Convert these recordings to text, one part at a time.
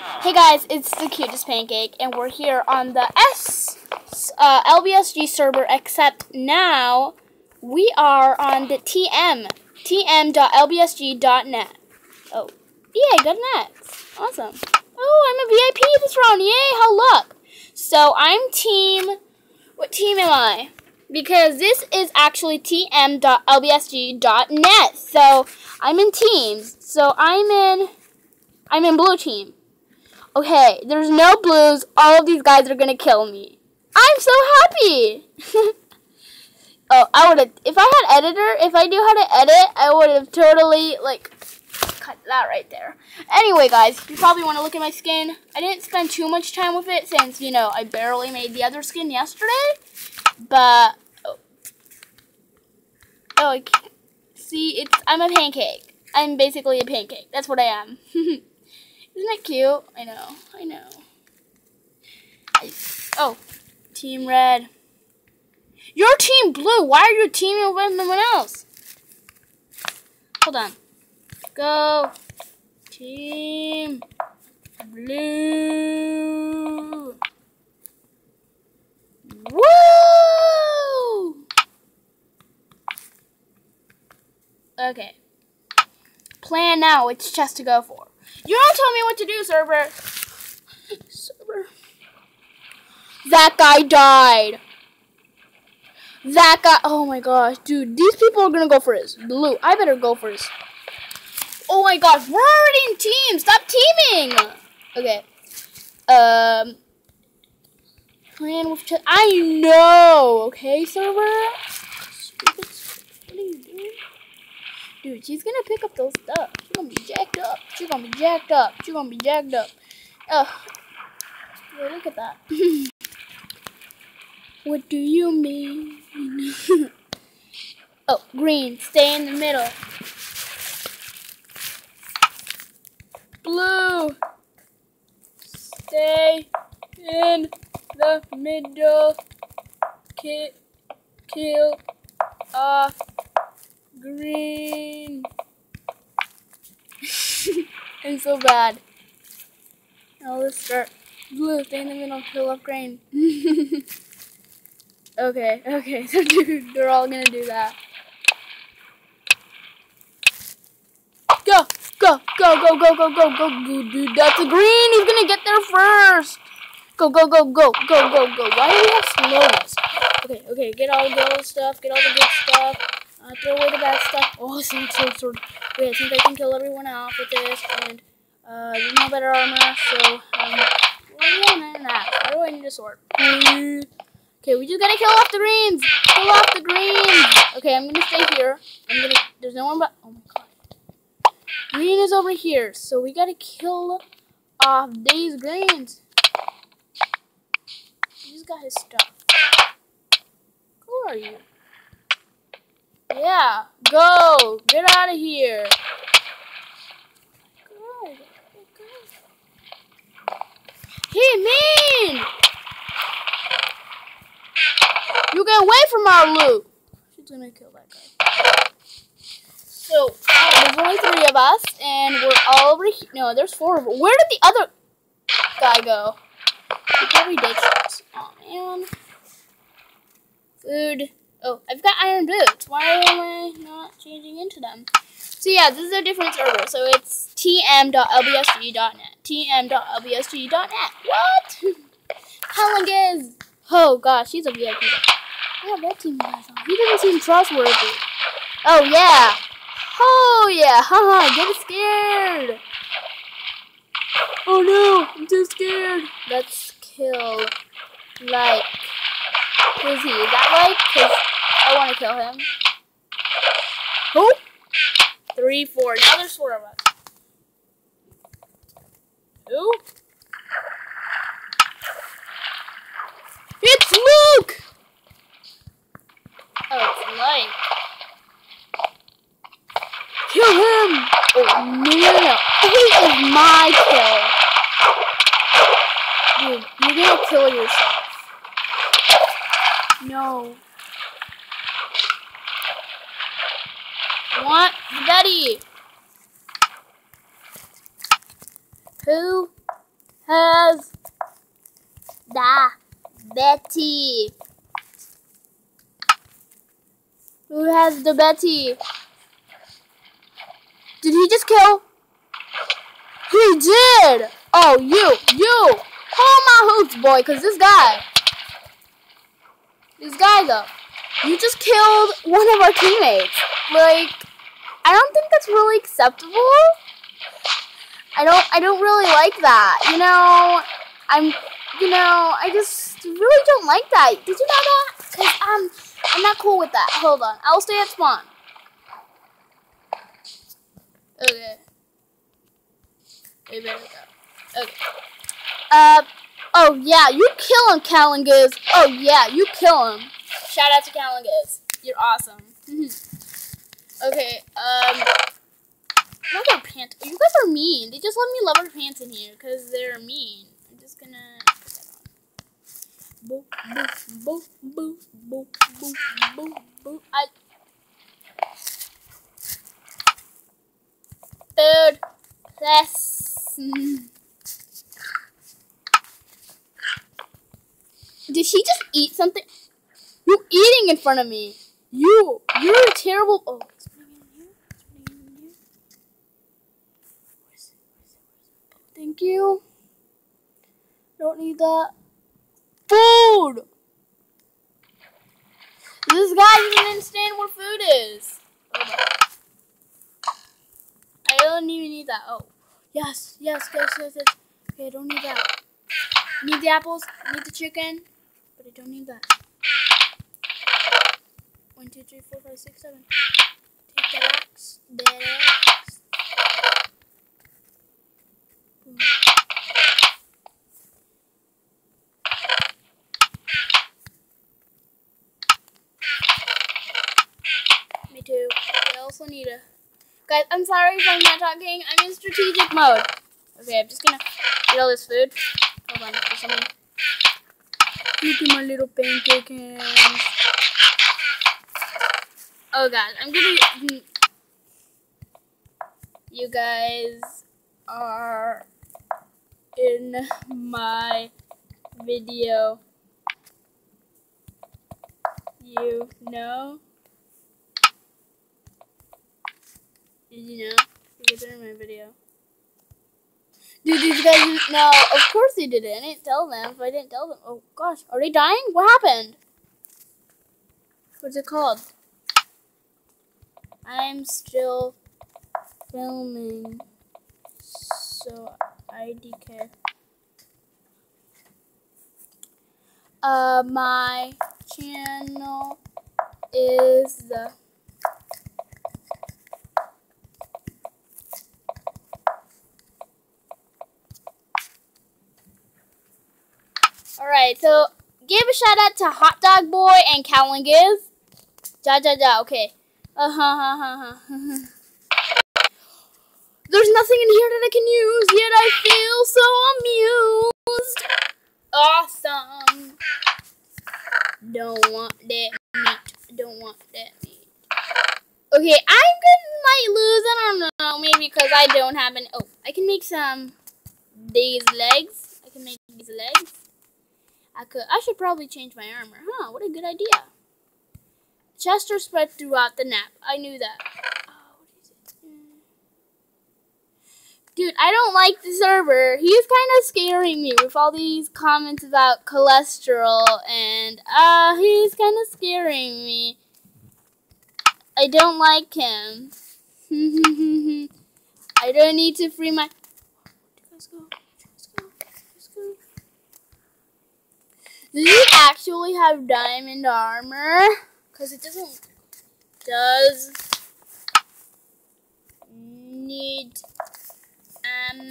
Hey guys, it's the cutest pancake, and we're here on the S uh, LBSG server. Except now we are on the TM tm.lbsg.net. Oh, yeah, good net. Awesome. Oh, I'm a VIP this round. Yay! How luck. So I'm team. What team am I? Because this is actually tm.lbsg.net. So I'm in teams. So I'm in. I'm in blue team. Okay, there's no blues. All of these guys are gonna kill me. I'm so happy. oh, I would have. If I had editor, if I knew how to edit, I would have totally like cut that right there. Anyway, guys, you probably want to look at my skin. I didn't spend too much time with it since you know I barely made the other skin yesterday. But oh, oh see, it's I'm a pancake. I'm basically a pancake. That's what I am. Isn't it cute? I know. I know. I, oh, Team Red. You're Team Blue. Why are you teaming with someone else? Hold on. Go. Team Blue. Woo! Okay. Plan now which chest to go for. You don't tell me what to do, server. server. That guy died. That guy. Oh my gosh, dude. These people are gonna go for his blue. I better go for his. Oh my gosh, we're already in teams. Stop teaming. Okay. Um. Plan with. I know. Okay, server. What are you doing? Dude, she's gonna pick up those stuff. She's gonna be jacked up. She's gonna be jacked up. She's gonna be jacked up. Ugh. Look at that. what do you mean? oh, green. Stay in the middle. Blue. Stay in the middle. Ki kill off green. I'm so bad. Now let's start. Blue, stay in the middle, kill off green. okay, okay, so dude, they're all gonna do that. Go, go, go, go, go, go, go, go, go, dude. That's a green. He's gonna get there first. Go, go, go, go, go, go, go. Why do we have slowness? Okay, okay, get all the good stuff, get all the good stuff. Uh, throw away the bad stuff. Oh, sword, sword, sword. Wait, I think I can kill everyone off with this, and, uh, there's no better armor, so, um, well, yeah, nah, Why do I need a sword? Okay, we just gotta kill off the greens! Kill off the greens! Okay, I'm gonna stay here. I'm gonna, there's no one but, oh my god. Green is over here, so we gotta kill off these greens. He's got his stuff. Who are you? Yeah, go! Get out of here! God, He mean! You get away from our loot! She's gonna kill that guy. So, there's only three of us, and we're all over here. No, there's four of them. Where did the other guy go? He probably us. Oh, man. Food. Oh, I've got iron boots. Why am I not changing into them? So yeah, this is a different server. So it's tm.lbsg.net. tm.lbsg.net. What? Helen is. Oh gosh, she's a VIP. Yeah, red team guys on. He doesn't seem trustworthy. Oh yeah. Oh yeah. Haha, get scared. Oh no, I'm too scared. Let's kill like Who's he? Is that like? Because I want to kill him. Who? Three, four. Now there's four of us. Who? It's Luke! Oh, it's Light. Kill him! Oh, no, no, no. He is my kill. Dude, you're gonna kill yourself. No. Want Betty? Who has the Betty? Who has the Betty? Did he just kill? He did! Oh, you, you! Hold my hoops, boy, because this guy, this guy, though, you just killed one of our teammates. Like, I don't think that's really acceptable. I don't, I don't really like that. You know, I'm, you know, I just really don't like that. Did you know that? Because, um, I'm not cool with that. Hold on. I'll stay at spawn. Okay. There We go. Okay. Uh, oh yeah, you kill him, Calingus. Oh yeah, you kill him. Shout out to Calingus. You're awesome. Okay, um, love our pants. You guys are mean. They just let me love our pants in here because they're mean. I'm just gonna put that on. Boop, boop, boop, boop, boop, boop, boop. I. Third class. Did she just eat something? You eating in front of me. You, you're terrible. Oh, it's putting it in here. It's putting it in here. Where's it? Where's it? Where's it? Oh, you. Don't need that. Food. This guy doesn't understand what food is. On. I don't even need that. Oh, yes, yes, yes, yes, yes. Okay, I don't need that. Need the apples. Need the chicken. But I don't need that. One, two, three, four, five, six, seven. Take that axe. That axe. Boom. Me too. Guys, I'm sorry if I'm not talking. I'm in strategic mode. Okay, I'm just gonna get all this food. Hold on, something. Look at my little pancake hands. Oh god, I'm gonna. You guys are in my video. You know? Did you know? You guys are in my video. Dude, these guys know. Of course they didn't. I didn't tell them. If I didn't tell them. Oh gosh, are they dying? What happened? What's it called? I'm still filming. So I IDK. Uh, my channel is the Alright, so give a shout out to Hot Dog Boy and Calingiz. Ja ja ja, okay. Uh huh huh huh huh. There's nothing in here that I can use, yet I feel so amused. Awesome. Don't want that meat. Don't want that meat. Okay, I'm gonna might lose. I don't know. Maybe because I don't have any. Oh, I can make some these legs. I can make these legs. I could. I should probably change my armor. Huh? What a good idea. Chester spread throughout the nap. I knew that. Dude, I don't like the server. He's kind of scaring me with all these comments about cholesterol, and uh, he's kind of scaring me. I don't like him. I don't need to free my. Let's go. Let's go. Let's go. Does he actually have diamond armor? Because it doesn't. Does need um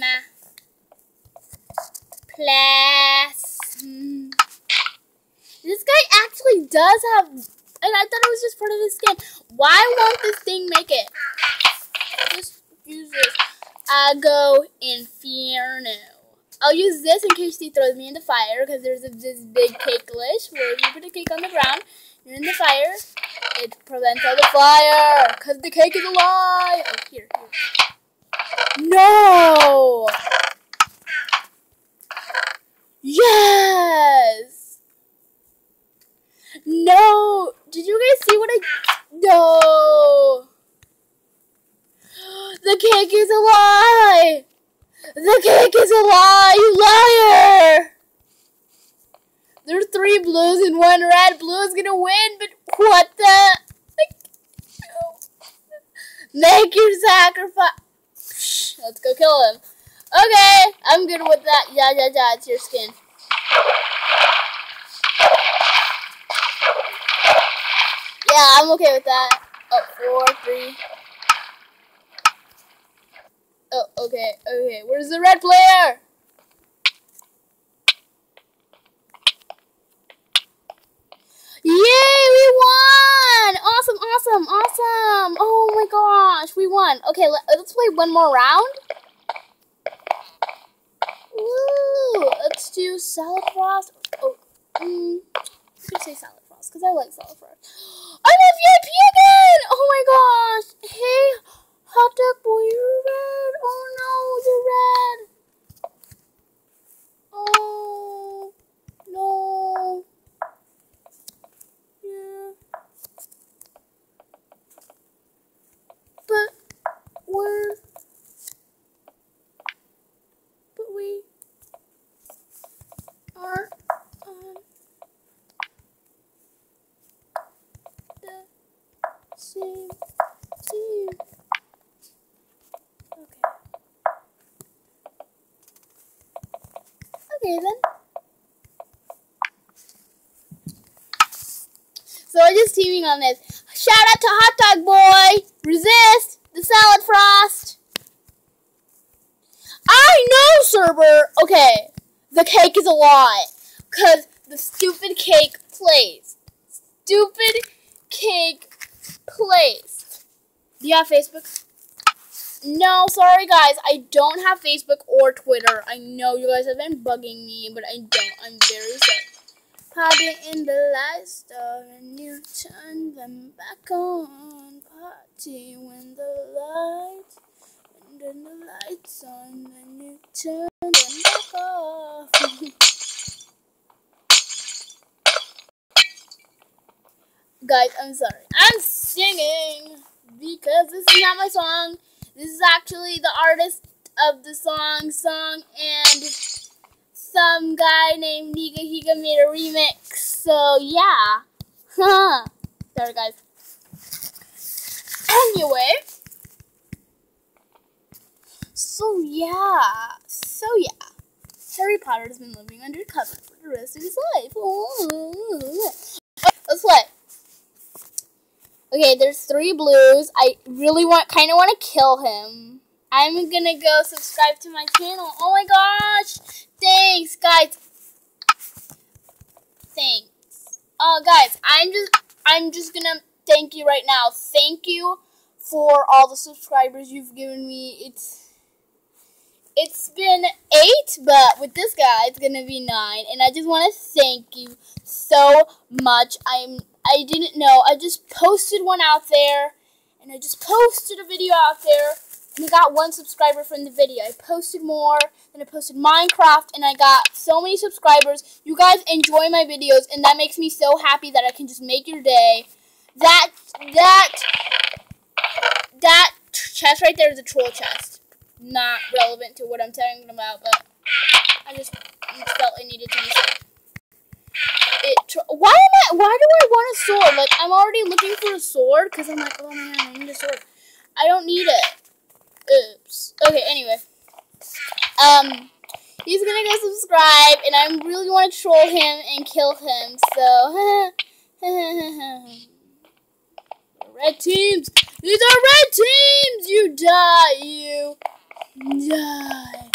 plus. This guy actually does have, and I thought it was just part of his skin. Why won't this thing make it? Just use this. I go Inferno. I'll use this in case he throws me in the fire because there's a, this big cake glitch where you put a cake on the ground, you're in the fire, it prevents all the fire because the cake is alive. Oh, here, here. No! Yes! No! Did you guys see what I... No! The cake is a lie! The cake is a lie, you liar! There's three blues and one red. Blue is gonna win, but what the? Make your sacrifice. Let's go kill him. Okay, I'm good with that. Yeah, yeah, yeah, it's your skin. Yeah, I'm okay with that. Oh, four, three. Oh, okay, okay. Where's the red player? Yay, we won! Awesome, awesome, awesome. Oh my gosh, we won. Okay, let, us play one more round. Woo! Let's do salad frost. Oh, mm, I could say salad frost because I like salad frost. I'm a VIP again! Oh my gosh. Hey, hot dog boy, you're red. Oh no, you're red. Oh, no. Yeah. But we're but we are on the same team. Okay. So we're just teaming on this. Shout out to Hot Dog Boy! Resist! The Salad Frost! I know, server! Okay, the cake is a lie. Because the stupid cake plays. Stupid cake plays. Do you have Facebook? No, sorry guys. I don't have Facebook or Twitter. I know you guys have been bugging me, but I don't. I'm very sorry. Party in the star, and you turn them back on. Party when the lights, the lights on, and you turn them back off. Guys, I'm sorry. I'm singing because this is not my song. This is actually the artist of the song, song, and some guy named Nigahiga made a remix. So yeah. Sorry guys. Anyway. So yeah. So yeah. Harry Potter has been living undercover for the rest of his life. Let's play. Okay, there's three blues. I really want, kind of want to kill him. I'm gonna go subscribe to my channel. Oh my gosh! Thanks, guys. Thanks. Uh, guys, I'm just, I'm just gonna thank you right now. Thank you for all the subscribers you've given me. It's, it's been eight, but with this guy, it's gonna be nine. And I just want to thank you so much. I'm I didn't know. I just posted one out there, and I just posted a video out there, and I got one subscriber from the video. I posted more, and I posted Minecraft, and I got so many subscribers. You guys enjoy my videos, and that makes me so happy that I can just make your day. That, that, that chest right there is a troll chest. Not relevant to what I'm talking about, but I just felt I needed to be said it. Why am I? Why do I want a sword? Like I'm already looking for a sword because I'm like, oh man, I need a sword. I don't need it. Oops. Okay. Anyway, um, he's gonna go subscribe, and I really want to troll him and kill him. So, red teams. These are red teams. You die. You die.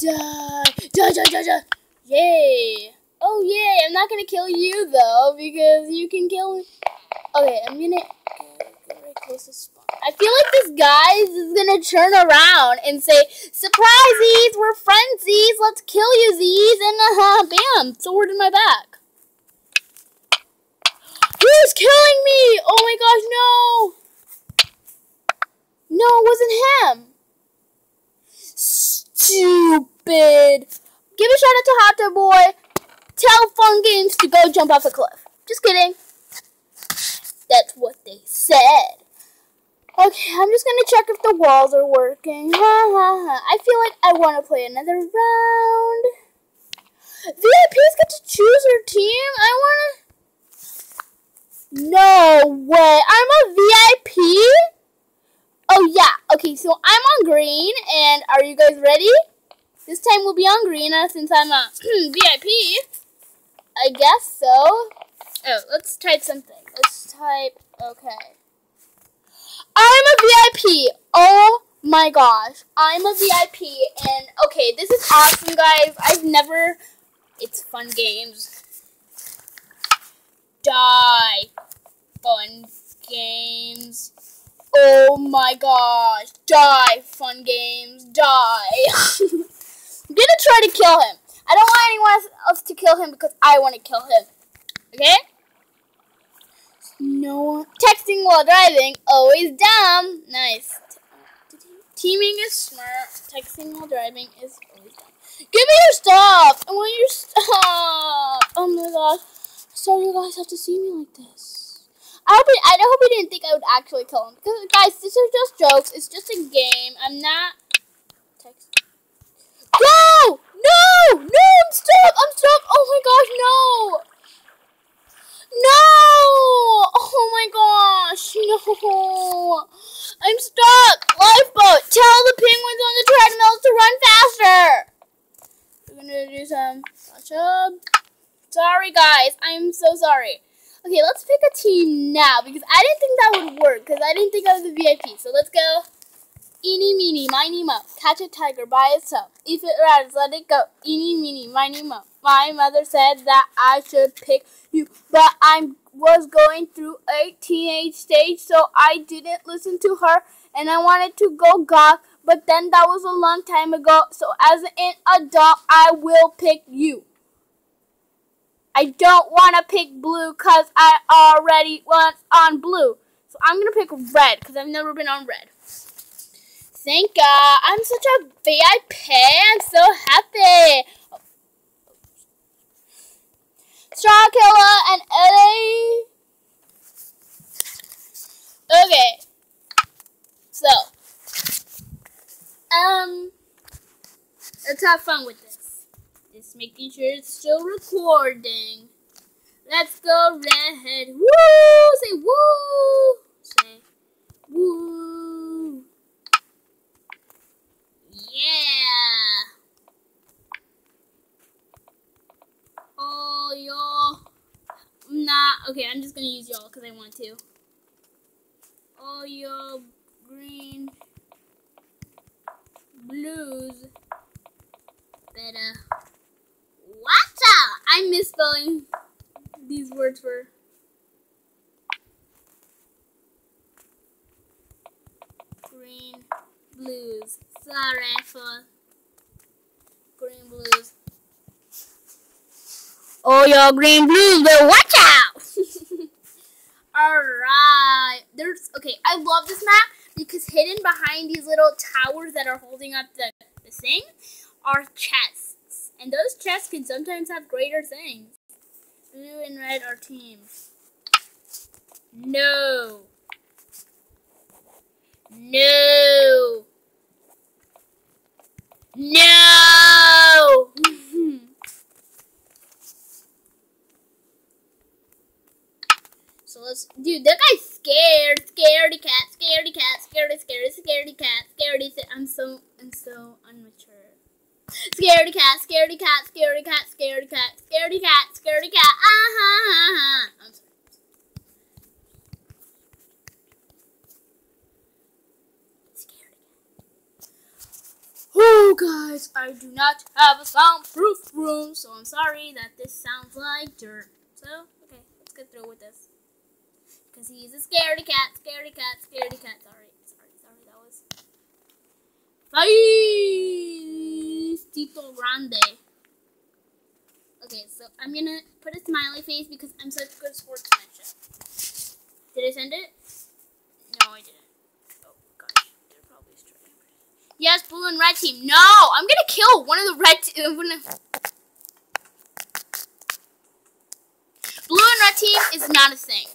Die. Die. Die. Die. Die. Yay. Oh yay, I'm not gonna kill you though, because you can kill me. Okay, I'm gonna close to spawn. I feel like this guy is gonna turn around and say, Surprise, we're frenzies, let's kill you, Z's, and uh, bam, sword in my back. Who's killing me? Oh my gosh, no! No, it wasn't him. Stupid. Give a shout out to Hot Tub Boy. Tell Fun Games to go jump off a cliff. Just kidding. That's what they said. Okay, I'm just gonna check if the walls are working. I feel like I want to play another round. VIPs get to choose their team. I want to. No way. I'm a VIP? Oh, yeah. Okay, so I'm on green, and are you guys ready? This time we'll be on green uh, since I'm a VIP. I guess so. Oh, let's type something. Let's type, okay. I'm a VIP. Oh my gosh. I'm a VIP, and okay, this is awesome, guys. I've never it's fun games. Die. Fun games. Oh my gosh. Die, fun games. Die. I'm gonna try to kill him. I don't want anyone else to kill him because I want to kill him. Okay? No texting while driving, always dumb. Nice. Teaming is smart. Texting while driving is always dumb. Give me your stuff! I want your stuff! Oh my gosh. Sorry you guys have to see me like this. I hope I hope he didn't think I would actually kill him. Because, guys, these are just jokes. It's just a game. I'm not... Text. Go! No! No! I'm stuck! I'm stuck! Oh my gosh, no! No! Oh my gosh, no! I'm stuck! Lifeboat! Tell the penguins on the treadmills to run faster! gonna do some touch Sorry, guys. I'm so sorry. Okay, let's pick a team now because I didn't think that would work because I didn't think I was a VIP. So let's go. Eeny, meeny, miny, mo. Catch a tiger by itself. If it runs, let it go. Eeny, meeny, miny, mo. My mother said that I should pick you, but I was going through a teenage stage, so I didn't listen to her, and I wanted to go gawk but then that was a long time ago. So as an adult, I will pick you. I don't want to pick blue because I already was on blue. So I'm going to pick red because I've never been on red. Thank God. I'm such a VIP. I'm so happy. Straw Killer and Eddie. Okay. So, um, let's have fun with this. Just making sure it's still recording. Let's go red. Woo! Say woo! Say woo! Yeah! Oh, y'all. Nah, okay, I'm just gonna use y'all because I want to. Oh, y'all green blues. Better! I'm misspelling these words for. Green blues. Sorry for green blues. Oh, your green blues, but watch out! Alright. There's, okay, I love this map because hidden behind these little towers that are holding up the, the thing are chests. And those chests can sometimes have greater things. Blue and red are teams. No. No. No. So let's, dude, that guy's scared. Scaredy cat, scaredy cat, scaredy, scaredy, scaredy cat, scaredy. I'm so, I'm so unmature. Scaredy cat, scaredy cat, scaredy cat, scaredy cat, scaredy cat, scaredy cat. Ha ha. I'm sorry. Oh, guys, I do not have a soundproof room, so I'm sorry that this sounds like dirt. So, okay, let's get through with this. Because he's a scaredy cat, scaredy cat, scaredy cat. Sorry, sorry, sorry, that was means Tito Grande. Okay, so I'm gonna put a smiley face because I'm such good sportsmanship. Did I send it? No, I didn't. Oh gosh, they're probably straight. Yes, blue and red team. No, I'm gonna kill one of the red team. Uh, blue and red team is not a thing.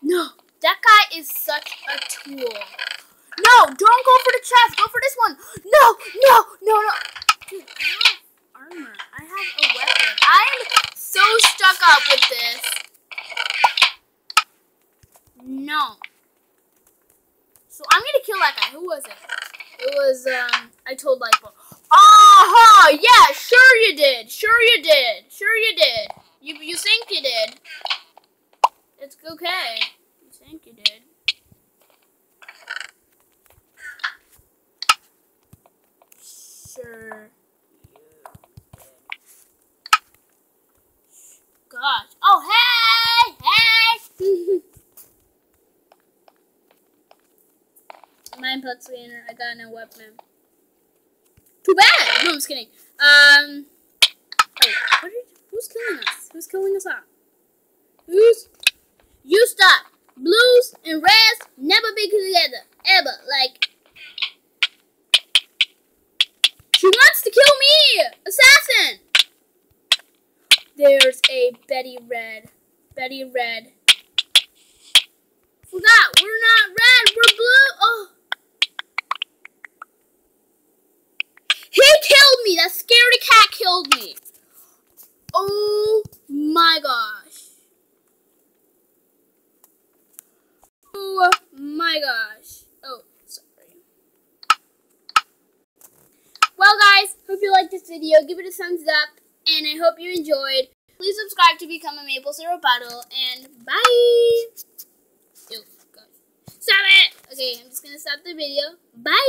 No, that guy is such a tool. No, don't go for the chest. Go for this one. No, no, no, no. Dude, I have armor. I have a weapon. I'm so stuck up with this. No. So I'm gonna kill that guy. Who was it? It was, um, I told Lightbulb. Aha! Yeah, sure you did. Sure you did. Sure you did. You, you think you did. It's okay. You think you did. Gosh. Oh, hey! Hey! Mine put scanner. I got no weapon. Too bad. No, I'm just kidding. Um. Wait, what did, who's killing us? Who's killing us off? Who's? You stop. Blues and reds never be together ever. Like. She wants to kill me, assassin. There's a Betty Red. Betty Red. Forgot, we're not red, we're blue. Oh. He killed me. That scary cat killed me. Oh my gosh. Oh my gosh. Oh, sorry. Well, guys, hope you liked this video. Give it a thumbs up, and I hope you enjoyed. Please subscribe to become a Maple Syrup Bottle, and bye. Ew, Stop it! Okay, I'm just gonna stop the video. Bye!